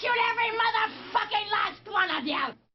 shoot every motherfucking last one of you!